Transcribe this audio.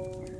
Bye.